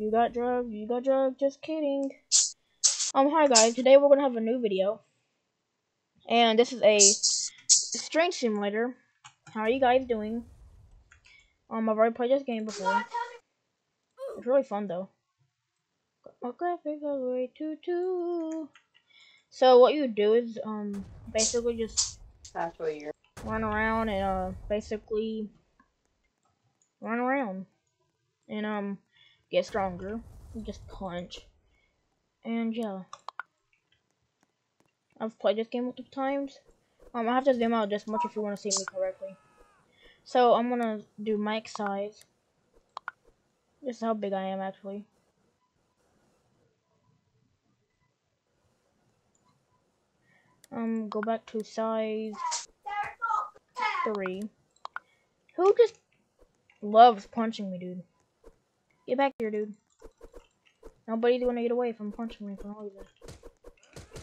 You got drugged. You got drugged. Just kidding. Um, hi guys. Today we're gonna have a new video, and this is a strange simulator. How are you guys doing? Um, I've already played this game before. It's really fun though. My graphics are way too too. So what you do is um basically just That's what you're. run around and uh basically run around and um get stronger. Just punch. And yeah. I've played this game multiple times. Um I have to zoom out just much if you want to see me correctly. So I'm gonna do mic size. This is how big I am actually. Um go back to size three. Who just loves punching me, dude? Get back here, dude. Nobody's gonna get away from punching me for no reason.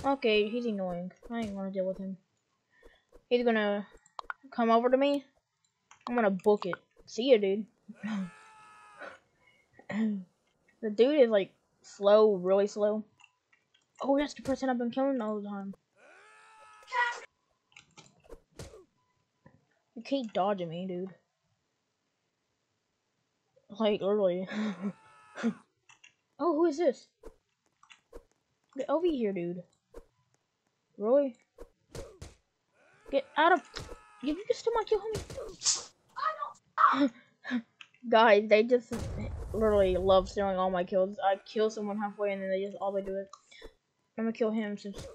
Okay, he's annoying. I ain't gonna deal with him. He's gonna come over to me. I'm gonna book it. See ya, dude. the dude is like slow, really slow. Oh, that's the person I've been killing all the time. You keep dodging me, dude. Like, literally. oh, who is this? Get over here, dude. Roy. Get out of. You you just still my kill, homie. Guys, they just literally love stealing all my kills. I kill someone halfway and then they just all they do is. I'm gonna kill him since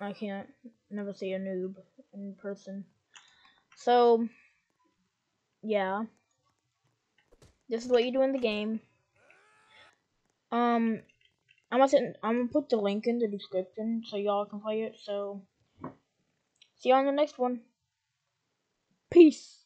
I can't never see a noob in person. So, yeah. This is what you do in the game. Um, I'm gonna send, I'm gonna put the link in the description so y'all can play it. So, see you on the next one. Peace.